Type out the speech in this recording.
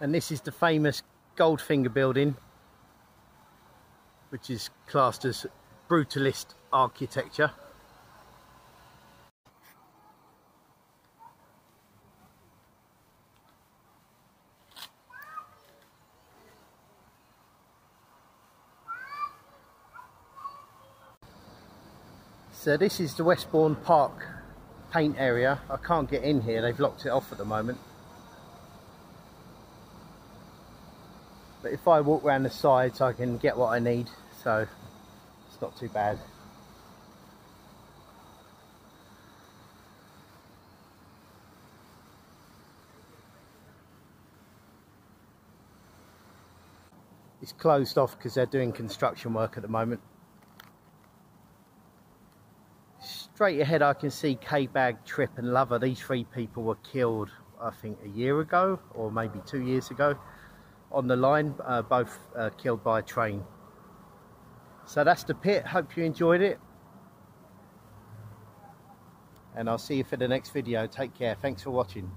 and this is the famous Goldfinger building which is classed as brutalist architecture So this is the Westbourne Park paint area. I can't get in here, they've locked it off at the moment. But if I walk around the sides I can get what I need, so it's not too bad. It's closed off because they're doing construction work at the moment. straight ahead I can see K-Bag, Trip and Lover. These three people were killed I think a year ago or maybe two years ago on the line, uh, both uh, killed by a train. So that's the pit, hope you enjoyed it. And I'll see you for the next video. Take care, thanks for watching.